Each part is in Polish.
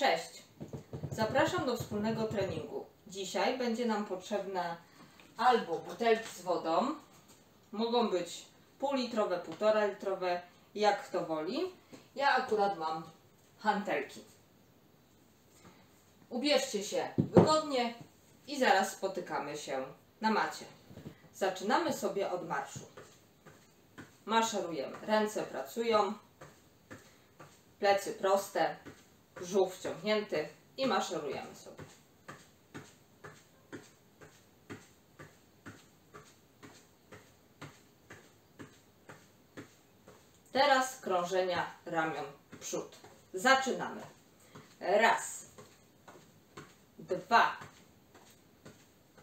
Cześć! Zapraszam do wspólnego treningu. Dzisiaj będzie nam potrzebne albo butelki z wodą, mogą być półlitrowe, półtora litrowe, jak kto woli. Ja akurat mam hantelki. Ubierzcie się wygodnie i zaraz spotykamy się na macie. Zaczynamy sobie od marszu. Maszerujemy. Ręce pracują, plecy proste, brzuch wciągnięty i maszerujemy sobie. Teraz krążenia ramion przód. Zaczynamy. Raz, dwa,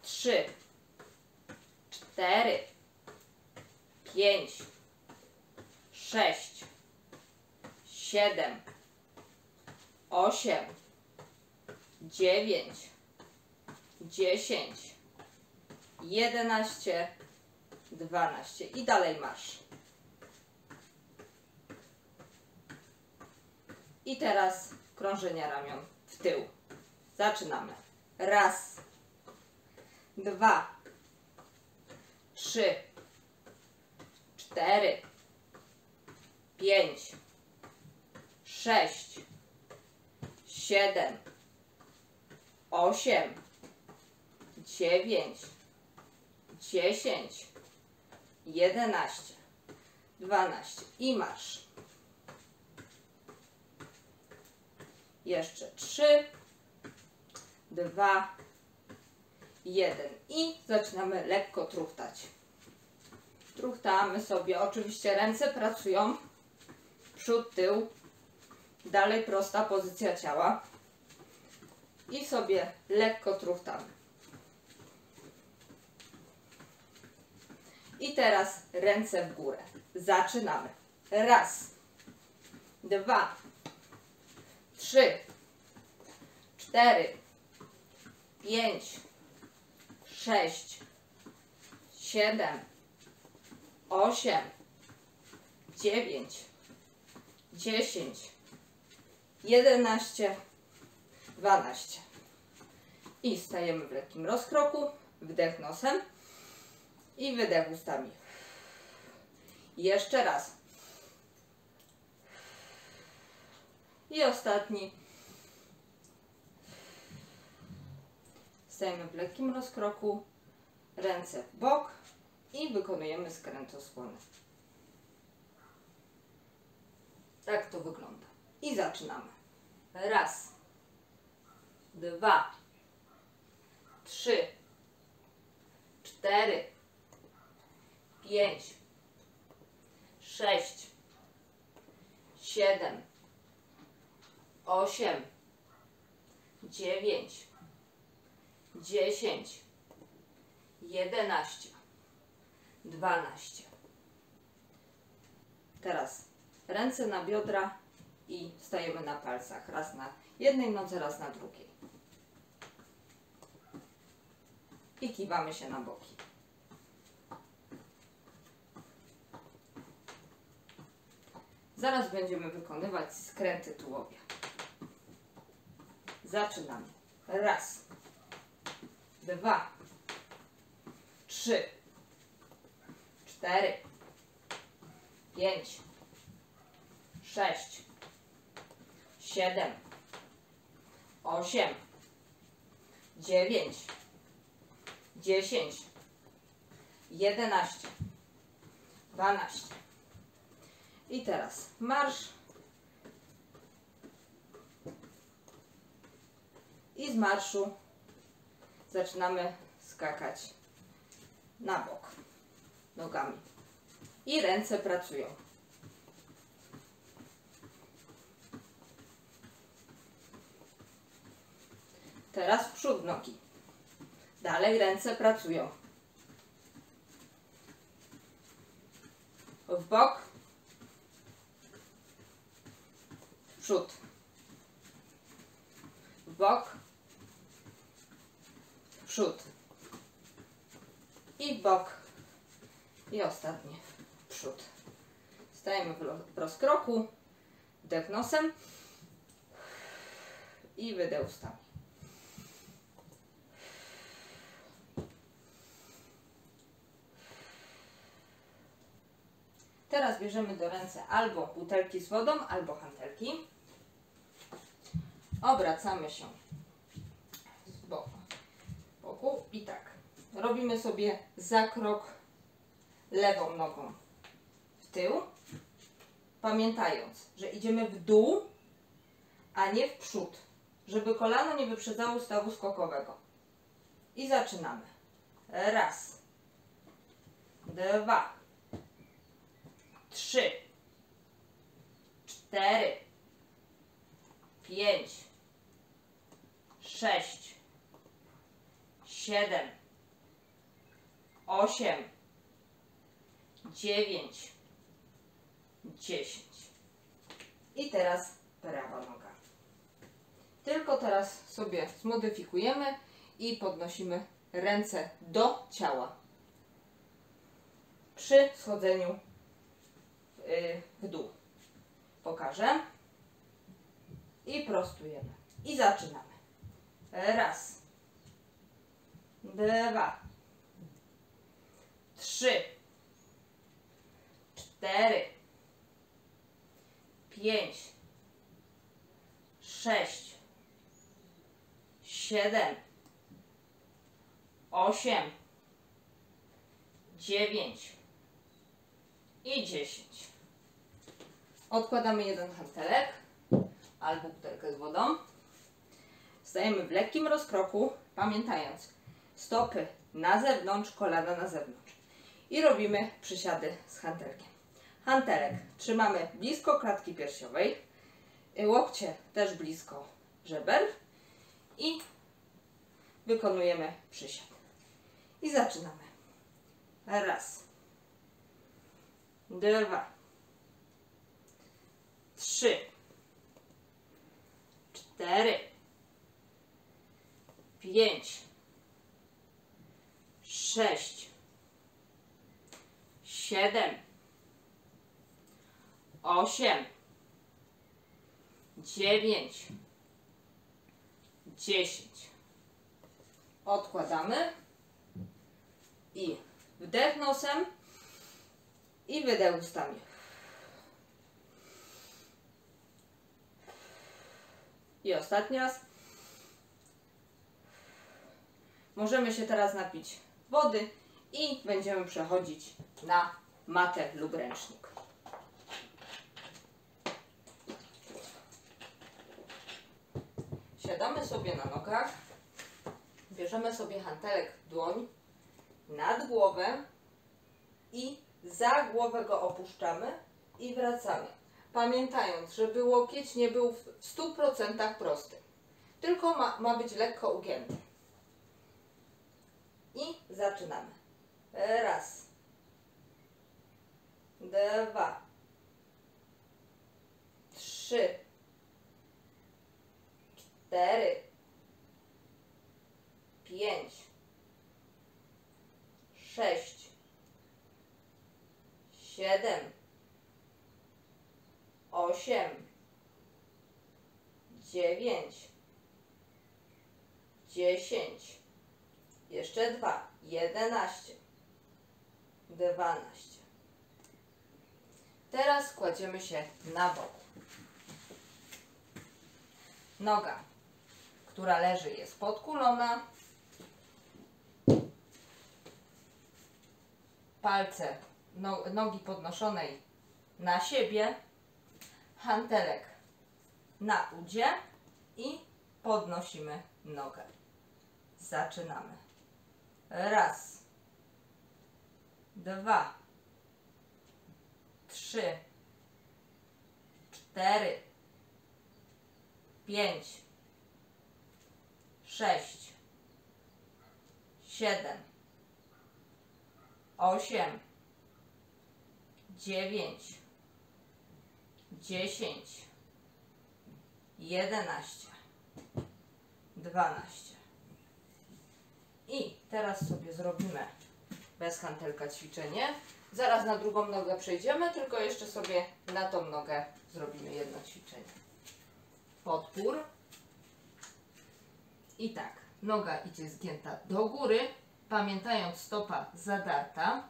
trzy, cztery, pięć, sześć, siedem, osiem, dziewięć, dziesięć, jedenaście, dwanaście i dalej marsz. I teraz krążenia ramion w tył. Zaczynamy. Raz, dwa, trzy, cztery, pięć, sześć, siedem, osiem, dziewięć, dziesięć, jedenaście, dwanaście. I marsz. Jeszcze trzy, dwa, jeden. I zaczynamy lekko truchtać. Truchtamy sobie, oczywiście ręce pracują, przód, tył, dalej prosta pozycja ciała i sobie lekko truchtamy. I teraz ręce w górę. Zaczynamy. Raz, dwa, trzy, cztery, pięć, sześć, siedem, osiem, dziewięć, dziesięć, jedenaście, dwanaście. I stajemy w lekkim rozkroku. Wdech nosem i wydech ustami. Jeszcze raz. I ostatni. Stajemy w lekkim rozkroku, ręce w bok i wykonujemy skrętosłony. Tak to wygląda. I zaczynamy. Raz, dwa, trzy, cztery, pięć, sześć, siedem, osiem, dziewięć, dziesięć, jedenaście, dwanaście. Teraz ręce na biodra i stajemy na palcach. Raz na jednej nodze, raz na drugiej. I kiwamy się na boki. Zaraz będziemy wykonywać skręty tułowia. Zaczynamy. Raz, dwa, trzy, cztery, pięć, sześć, siedem, osiem, dziewięć, dziesięć, jedenaście, dwanaście. I teraz marsz. I z marszu zaczynamy skakać na bok nogami. I ręce pracują. Teraz w przód nogi. Dalej ręce pracują. W bok. W przód. W bok. W przód. I w bok. I ostatnie w przód. Stajemy w rozkroku. Wdech nosem. i wydech ustami. Teraz bierzemy do ręce albo butelki z wodą, albo hantelki. Obracamy się z boku, boku i tak. Robimy sobie zakrok lewą nogą w tył, pamiętając, że idziemy w dół, a nie w przód, żeby kolano nie wyprzedzało stawu skokowego. I zaczynamy. Raz, dwa, trzy, cztery, pięć, sześć, siedem, osiem, dziewięć, dziesięć. I teraz prawa noga. Tylko teraz sobie zmodyfikujemy i podnosimy ręce do ciała. Przy schodzeniu w dół. Pokażę. I prostujemy. I zaczynamy. Raz. Dwa. Trzy. Cztery. Pięć. Sześć. Siedem. Osiem. Dziewięć. I dziesięć. Odkładamy jeden hantelek albo butelkę z wodą. Stajemy w lekkim rozkroku, pamiętając stopy na zewnątrz, kolana na zewnątrz. I robimy przysiady z hantelkiem. Hantelek trzymamy blisko klatki piersiowej, łokcie też blisko żeber i wykonujemy przysiad. I zaczynamy. Raz, dwa, trzy, cztery, pięć, sześć, siedem, osiem, dziewięć, dziesięć. Odkładamy i wdech nosem i wydech ustami. I ostatni raz. Możemy się teraz napić wody i będziemy przechodzić na matę lub ręcznik. Siadamy sobie na nogach, bierzemy sobie hantelek w dłoń nad głowę i za głowę go opuszczamy i wracamy. Pamiętając, żeby łokieć nie był w 100% prosty, tylko ma, ma być lekko ugięty. I zaczynamy. Raz, dwa, trzy, cztery, pięć, sześć, siedem, osiem, dziewięć, dziesięć, jeszcze dwa, jedenaście, dwanaście. Teraz kładziemy się na bok. Noga, która leży, jest podkulona. Palce no, nogi podnoszonej na siebie. Hantelek na udzie i podnosimy nogę. Zaczynamy. Raz, dwa, trzy, cztery, pięć, sześć, siedem, osiem, dziewięć, dziesięć, jedenaście, dwanaście. I teraz sobie zrobimy bez hantelka ćwiczenie. Zaraz na drugą nogę przejdziemy, tylko jeszcze sobie na tą nogę zrobimy jedno ćwiczenie. Podpór I tak, noga idzie zgięta do góry, pamiętając stopa zadarta.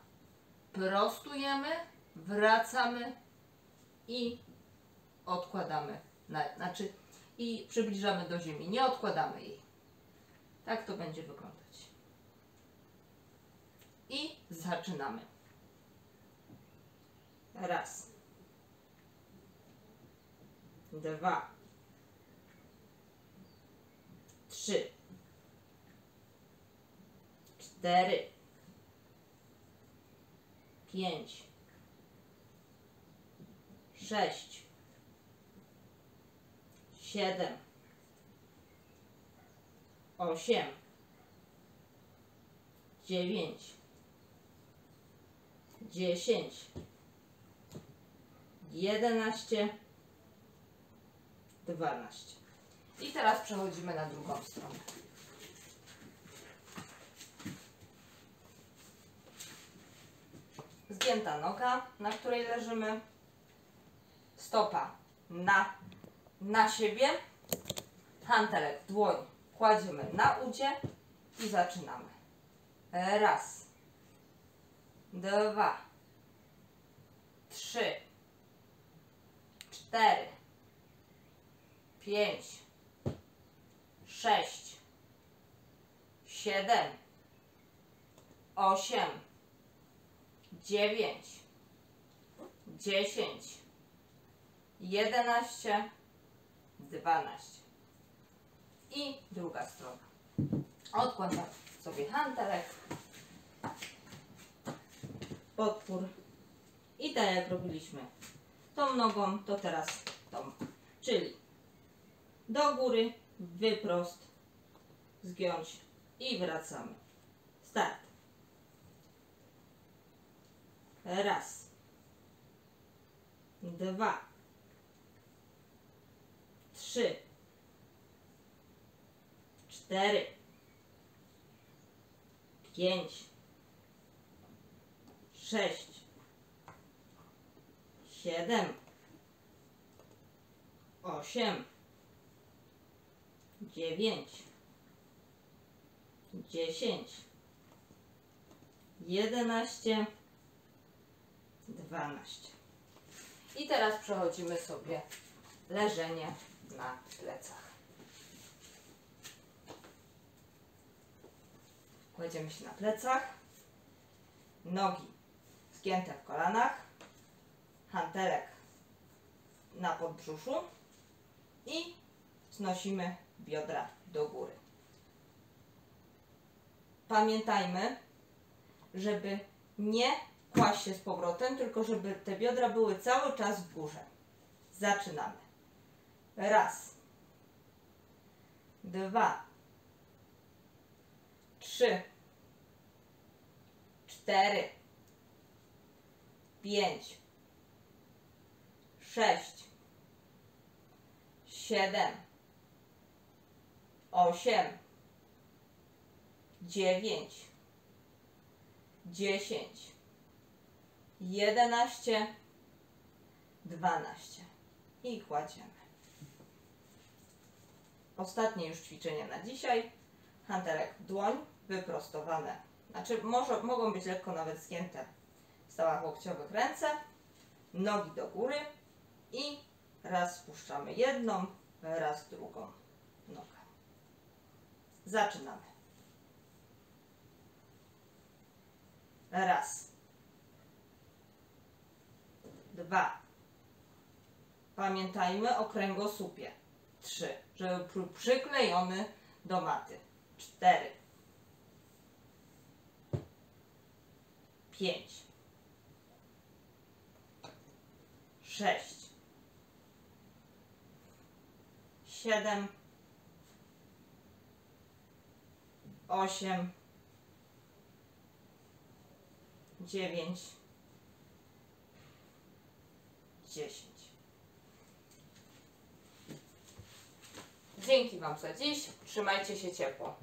Prostujemy, wracamy i odkładamy, na, znaczy i przybliżamy do ziemi, nie odkładamy jej. Tak to będzie wyglądać. I zaczynamy. Raz. Dwa. Trzy. Cztery. Pięć. Sześć. Siedem. Osiem. Dziewięć. Dziesięć. Jedenaście. Dwanaście. I teraz przechodzimy na drugą stronę. Zgięta noga, na której leżymy. Stopa na, na siebie. Hantelek dłoń. Kładziemy na udzie i zaczynamy. Raz, dwa, trzy, cztery, pięć, sześć, siedem, osiem, dziewięć, dziesięć, jedenaście, dwanaście. I druga strona. Odkładam sobie hantelek, podpór i tak jak robiliśmy tą nogą, to teraz tą. Czyli do góry, wyprost, zgiąć i wracamy. Start. Raz. Dwa. Trzy. Cztery. Pięć. Sześć. Siedem. Osiem. Dziewięć. Dziesięć. Jedenaście. Dwanaście. I teraz przechodzimy sobie leżenie na plecach. Kładziemy się na plecach, nogi zgięte w kolanach, hantelek na podbrzuszu i znosimy biodra do góry. Pamiętajmy, żeby nie kłaść się z powrotem, tylko żeby te biodra były cały czas w górze. Zaczynamy. Raz. Dwa. Trzy. Cztery. Pięć. Sześć. Siedem. Osiem. Dziewięć. Dziesięć. Jedenaście. Dwanaście. I kładziemy. Ostatnie już ćwiczenie na dzisiaj. Hantelek w dłoń, wyprostowane. Znaczy może, mogą być lekko nawet zgięte w stałach łokciowych ręce. Nogi do góry i raz spuszczamy jedną, raz drugą nogę. Zaczynamy. Raz. Dwa. Pamiętajmy o kręgosłupie. Trzy. Przyklejony do maty. Cztery. Pięć. Sześć. Siedem. Osiem. Dziewięć. Dziesięć. Dzięki Wam za dziś. Trzymajcie się ciepło.